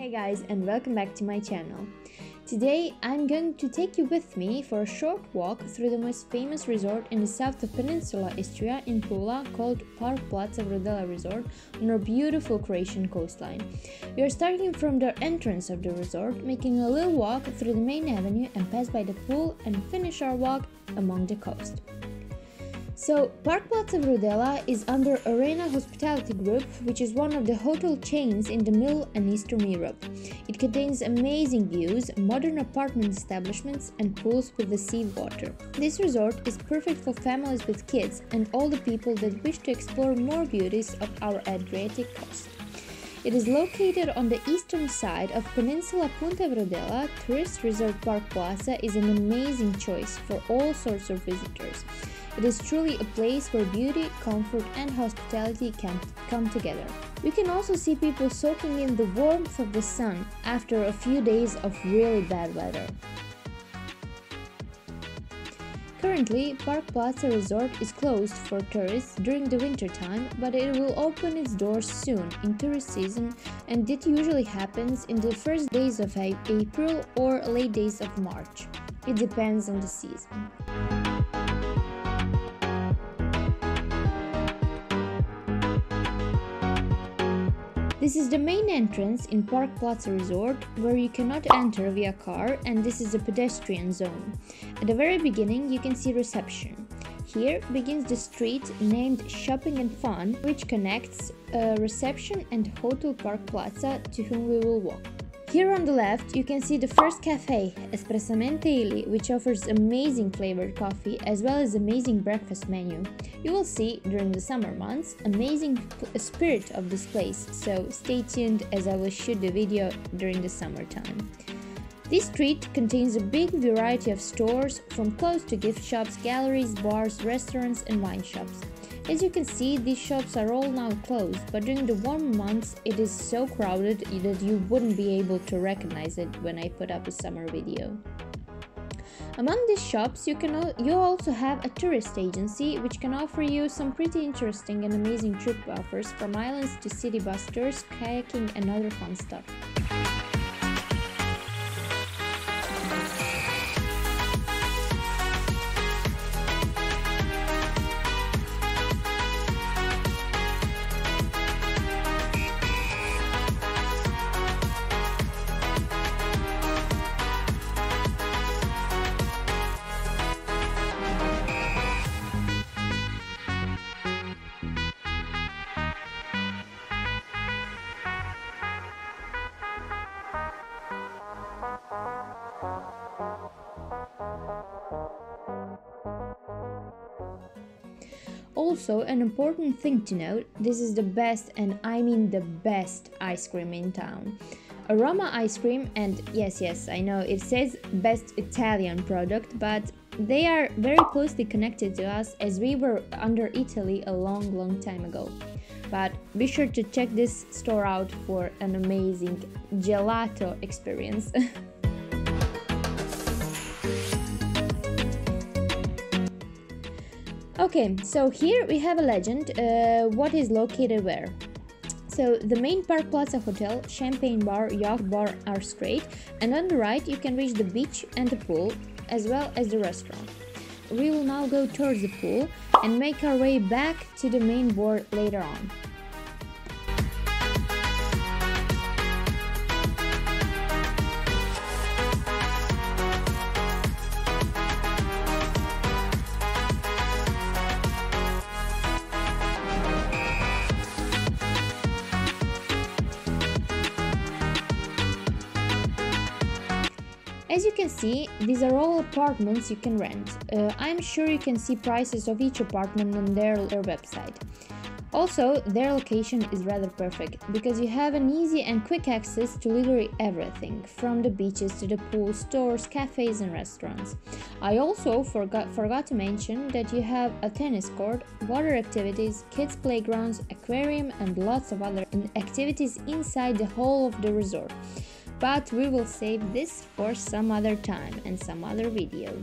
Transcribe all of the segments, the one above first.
Hey guys and welcome back to my channel. Today I'm going to take you with me for a short walk through the most famous resort in the south of Peninsula Istria in Pula called Park Plaza Verudela Resort on our beautiful Croatian coastline. We are starting from the entrance of the resort, making a little walk through the main avenue and pass by the pool and finish our walk along the coast. So, Park Plaza Verudela is under Arena Hospitality Group, which is one of the hotel chains in the Middle and Eastern Europe. It contains amazing views, modern apartment establishments, and pools with the sea water. This resort is perfect for families with kids and all the people that wish to explore more beauties of our Adriatic coast. It is located on the eastern side of Peninsula Punta Verudela. Tourist Resort Park Plaza is an amazing choice for all sorts of visitors. It is truly a place where beauty, comfort, and hospitality can come together. We can also see people soaking in the warmth of the sun after a few days of really bad weather. Currently, Park Plaza Resort is closed for tourists during the winter time, but it will open its doors soon in tourist season and it usually happens in the first days of April or late days of March. It depends on the season. This is the main entrance in Park Plaza Resort where you cannot enter via car and this is a pedestrian zone. At the very beginning you can see reception. Here begins the street named Shopping and Fun which connects uh, reception and Hotel Park Plaza to whom we will walk. Here on the left, you can see the first cafe, Espressamente Illy, which offers amazing flavored coffee as well as amazing breakfast menu. You will see, during the summer months, amazing spirit of this place, so stay tuned as I will shoot the video during the summertime. This street contains a big variety of stores, from clothes to gift shops, galleries, bars, restaurants and wine shops. As you can see, these shops are all now closed, but during the warm months it is so crowded that you wouldn't be able to recognize it when I put up a summer video. Among these shops, you can you also have a tourist agency which can offer you some pretty interesting and amazing trip offers from islands to city bus tours, kayaking and other fun stuff. Also, an important thing to note this is the best, and I mean the best, ice cream in town. Aroma ice cream, and yes, yes, I know it says best Italian product, but they are very closely connected to us as we were under Italy a long, long time ago. But be sure to check this store out for an amazing gelato experience. Okay, so here we have a legend. Uh, what is located where? So the main Park Plaza Hotel, Champagne Bar, Yacht Bar are straight, and on the right you can reach the beach and the pool, as well as the restaurant. We will now go towards the pool and make our way back to the main board later on. As you can see, these are all apartments you can rent. Uh, I'm sure you can see prices of each apartment on their, their website. Also, their location is rather perfect because you have an easy and quick access to literally everything, from the beaches to the pool, stores, cafes, and restaurants. I also forgot, forgot to mention that you have a tennis court, water activities, kids' playgrounds, aquarium, and lots of other activities inside the whole of the resort but we will save this for some other time and some other video.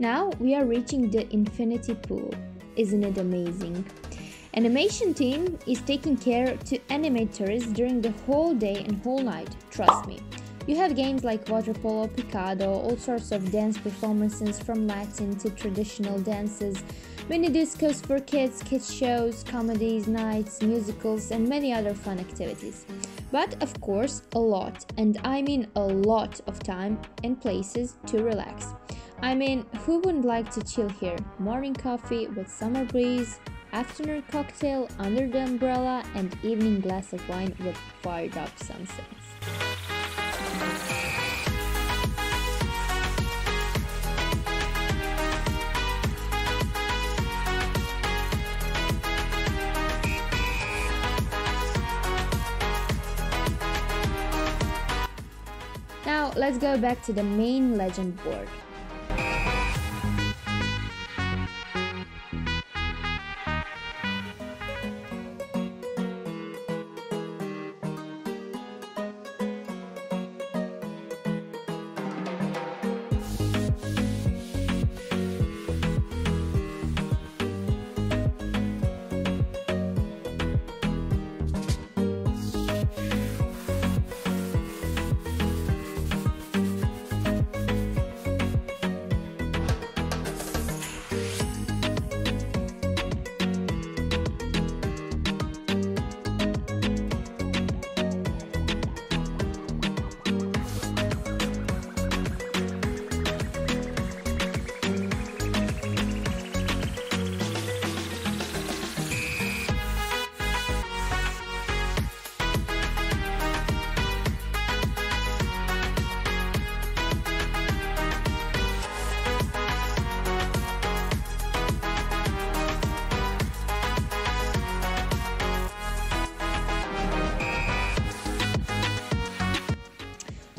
Now we are reaching the infinity pool. Isn't it amazing? Animation team is taking care to animate tourists during the whole day and whole night, trust me. You have games like water polo, picado, all sorts of dance performances from Latin to traditional dances, mini discos for kids, kids shows, comedies, nights, musicals, and many other fun activities. But of course, a lot, and I mean a lot of time and places to relax. I mean, who wouldn't like to chill here? Morning coffee with summer breeze, afternoon cocktail under the umbrella, and evening glass of wine with fired up sunsets. Let's go back to the main legend board.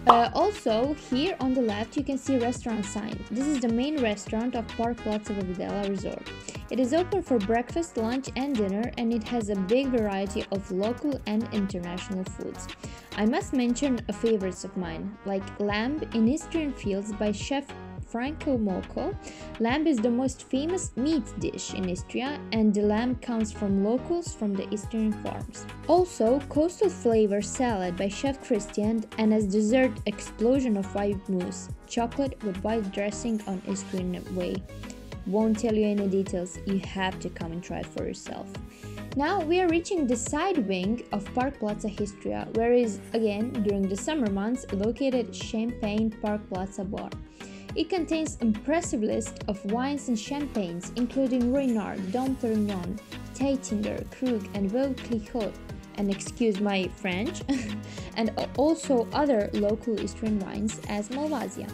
Uh, also, here on the left you can see restaurant sign. This is the main restaurant of Park Plaza Verudela Resort. It is open for breakfast, lunch and dinner and it has a big variety of local and international foods. I must mention a favorites of mine, like lamb in Istrian fields by chef Franco Moco, lamb is the most famous meat dish in Istria and the lamb comes from locals from the eastern farms. Also, coastal flavor salad by Chef Christian and as dessert explosion of white mousse, chocolate with white dressing on Istrian way. Won't tell you any details, you have to come and try it for yourself. Now we are reaching the side wing of Park Plaza Histria, where is again during the summer months located Champagne Park Plaza Bar. It contains impressive list of wines and champagnes, including Ruinart, Dom Perignon, Taittinger, Krug, and Veuve Clicquot, and excuse my French, and also other local Eastern wines as Malvasia.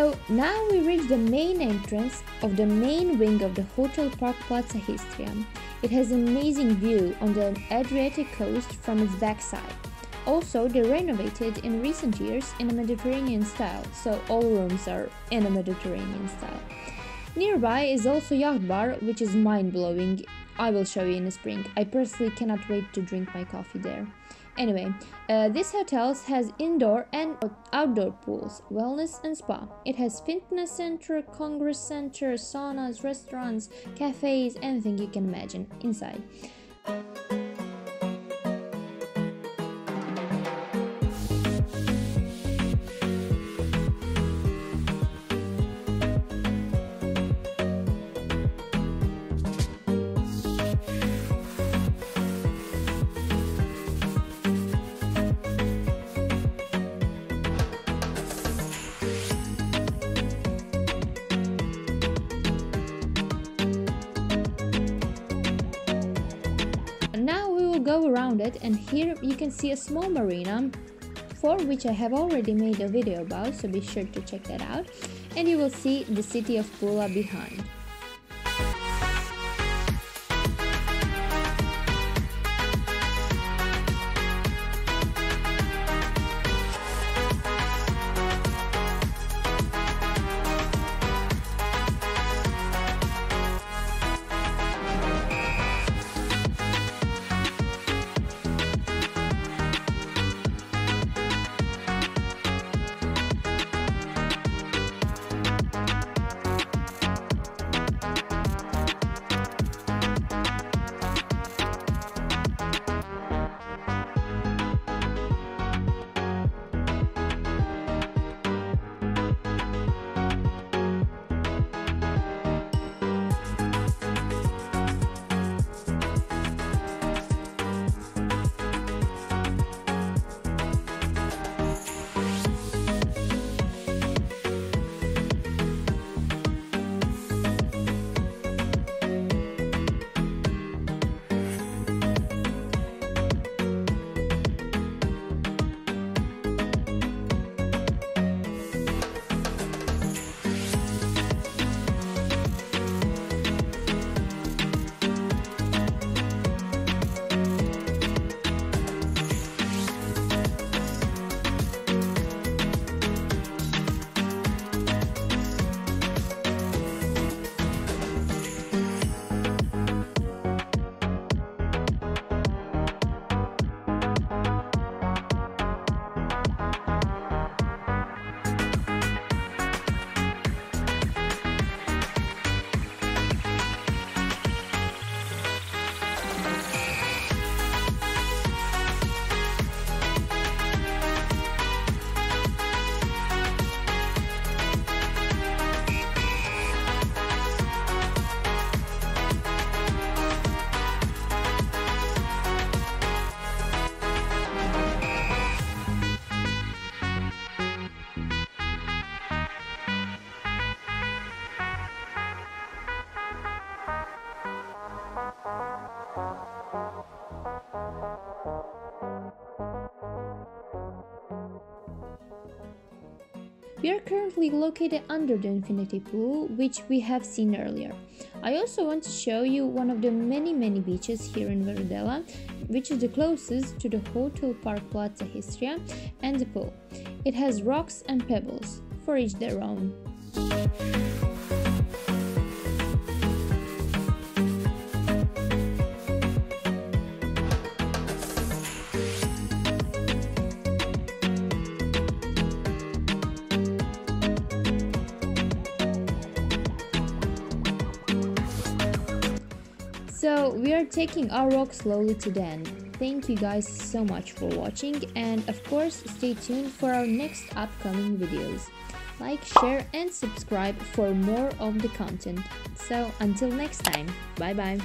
So now we reach the main entrance of the main wing of the Hotel Park Plaza Histria. It has an amazing view on the Adriatic coast from its backside. Also, they renovated in recent years in a Mediterranean style, so all rooms are in a Mediterranean style. Nearby is also Yacht Bar, which is mind-blowing. I will show you in the spring. I personally cannot wait to drink my coffee there. Anyway, uh, this hotel has indoor and outdoor pools, wellness and spa. It has fitness center, congress center, saunas, restaurants, cafes, anything you can imagine inside. Go around it and here you can see a small marina for which I have already made a video about so be sure to check that out and you will see the city of Pula behind. We are currently located under the infinity pool, which we have seen earlier. I also want to show you one of the many many beaches here in Verudela, which is the closest to the Hotel Park Plaza Histria and the pool. It has rocks and pebbles, for each their own. So we are taking our walk slowly to the end. Thank you guys so much for watching and of course stay tuned for our next upcoming videos. Like, share and subscribe for more of the content. So until next time, bye bye.